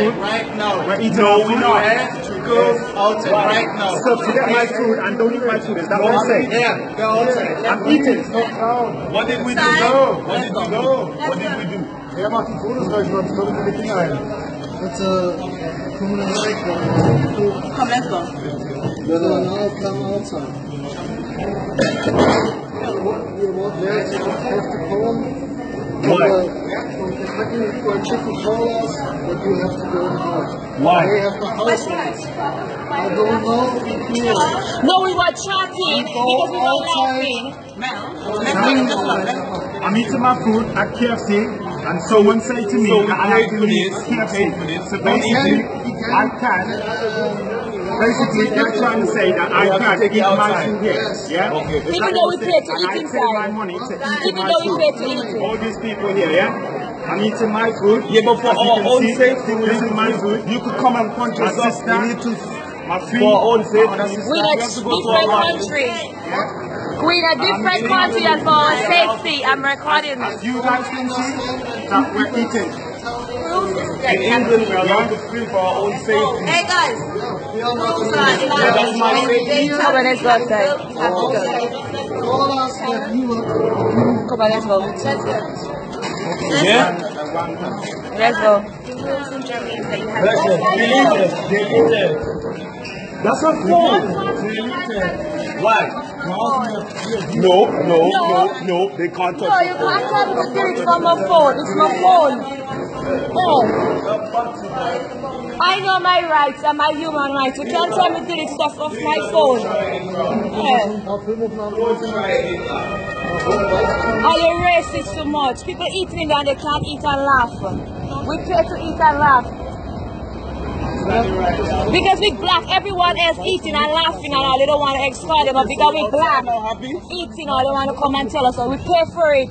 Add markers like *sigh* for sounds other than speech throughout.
food? right now. We're eating no, our food don't now. have to go outside right now. So to get my food and don't eat my food, is that what I'm saying? Yeah, go outside. I'm eating. What did we do? Go. What did we do? What did we do? Er macht die Fotos gleich mal, das kommt in die Finger ein. It's a criminal record. Come, let's go. So now come outside. You want there to have to come from Why? the, from Kentucky Fried Chicken call us, but you have to go inside. Why? They have the house. I don't know if you No, we were chatting because we were laughing. I'm eating my food at KFC, and someone said to me So that I have paid to for leave this, we KFC. for this. So basically, eat I can. Basically, they're trying to say that I can't take eat it my food here. Yeah? Okay. Even that though we I'm pay to eat And inside. my money to eat Even my though we food. pay to eat it. All these people here, yeah? I'm eating my food. Yeah, but for As our own see, safety, we this need is my food. You could come and punch My us up. sister, We need to. my For our own safety. my sister. We in a have to go to different our country. We in a different country and for our safety. I'm recording As you guys can see, that we're eating. In England, we are allowed to feel for our own safety. Hey guys, rules are in Yeah, that's my our safety. Come on, let's go outside. call us that you will Come on, let's go. Yeah? Let's go. That's a phone. Why? No, no, no, no. They can't touch No, you can't tell me to do it from my phone. It's my phone. Oh. I know my rights and my human rights. You can't tell me to do stuff off my phone. Yeah. Are you racist too much? People eating and they can't eat and laugh. We pay to eat and laugh. Because we black, everyone else eating and laughing and all, they don't want to exploit them, but because we black, eating all, they want to come and tell us, so we pay for it.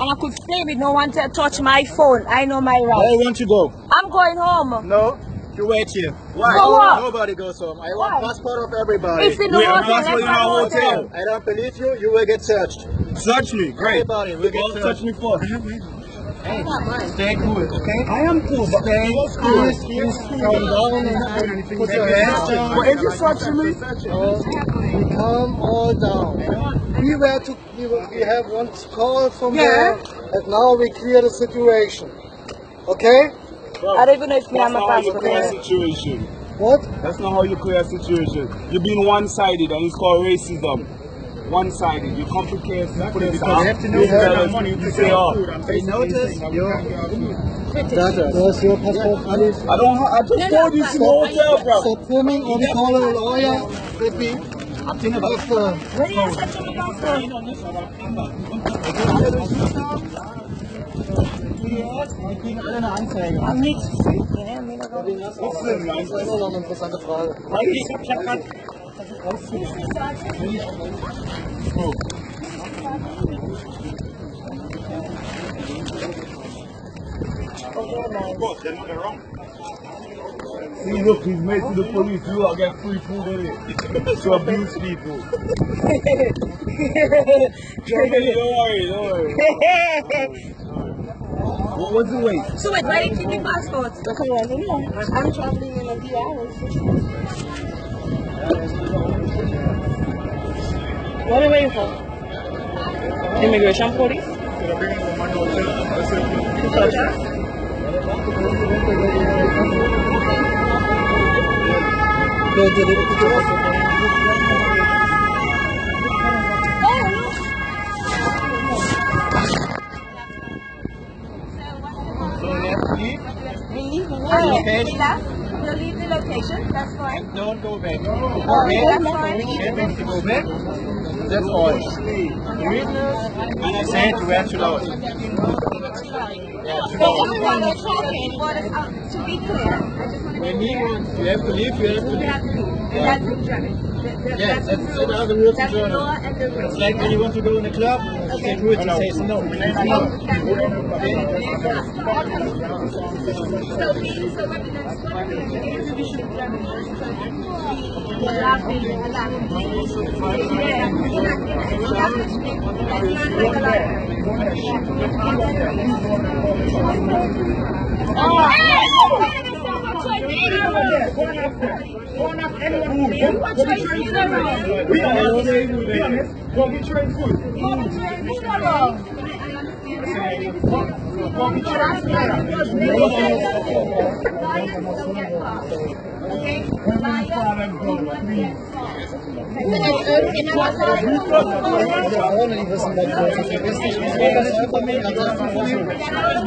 And I could flame it, no one to touch my phone. I know my right. Where you want to go? I'm going home. No. You wait here. Why? For what? Nobody goes home. I Why? want passport of everybody. It's in the We are hotel, not let's in our hotel. hotel. I don't believe you, you will get searched. Search me. Great. Everybody will get Don't touch searched. me first. Stay cool, okay? I am cool, but Stay Please, please calm down and put your hands down. But if you searching me, We calm all down. We were to, we, were, we have one call from there, and now we clear the situation. Okay? I don't even know if me that's my not how you passport. clear a there. situation. What? That's not how you clear a situation. You're being one-sided and it's called racism. One-sided. You complicate people because you have to know you where oh, tell that money you to say, get oh, food. I'm They basically notice saying that we your- can't get our food. Does your passport please? I don't. ha- I just told you it's in the hotel, bro. Stop filming or we call a lawyer. Maybe after. When you accept my passport? I'm mixed. Yeah, I mean, I don't- Das ist immer noch eine interessante Frage. See, look, he's made to the police. You all get free food in it. to abuse people. don't worry, don't worry. What was the wait? So wait, why didn't you keep my passport? Because I don't know. I'm traveling in a few hours. What are you waiting for? Immigration police? We the Location. We left. You leave the location. That's fine. Don't go back. Okay, that's fine. Go back. That's all. And I said you were too loud. Yeah, too But loud. everyone is talking, but uh, to be clear, I just want to When he you have to leave, you have to We leave. have to leave. And that's the German. That- that- Yeah, that's that's, the that's the rules in That's the Germany. law and the rules. It's like when you want to go in a club, you say do it, you say no. So, he, so represents we should German. We're laughing, Oh! are, we are, we are, we are, we we are, we are, we we are, we are, we are, we are,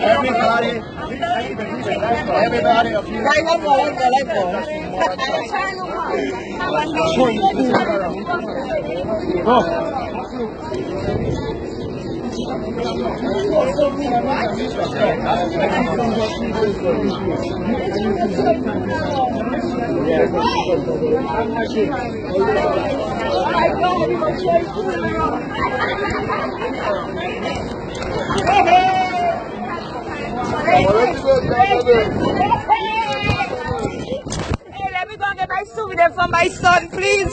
Everybody, everybody, of you. Light up, light up, light up. Hey, let me go get my souvenir for my son, please.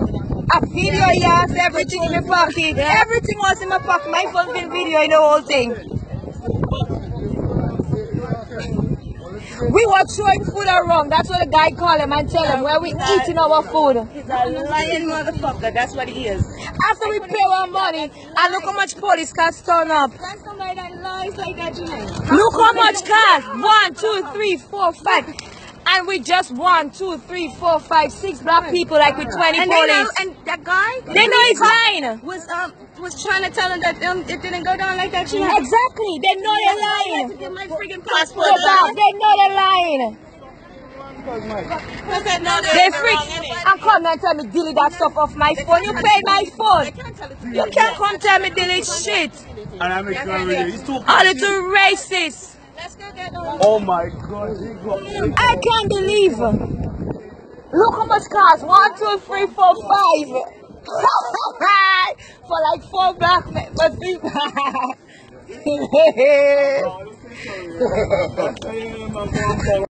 *laughs* A video, yes, everything in my pocket. Everything was in my pocket. My phone been video in the whole thing. We were throwing food around. That's what the guy called him and tell him where we eating our food. He's a lying motherfucker. That's what he is. After we pay our money, and look how much police cars turn up. That's somebody that lies like that, you know. Look how much cars. One, two, three, four, five. And we just one, two, three, four, five, six black people like with 20 And they know, and that guy They know he's lying. was um was trying to tell him that um it didn't go down like that, you know. Exactly. They know they're had to lying. get my freaking passport. back. They know they're lying. Because that no, They freak. And come and tell me delete that stuff off my phone. You pay my phone. You can't come tell me delete shit. And I'm excited. He's too All little racist. Let's go get um, Oh my god. I can't believe. Look how much cars. One, two, three, four, five. *laughs* For like four black men. But people. *laughs* *laughs*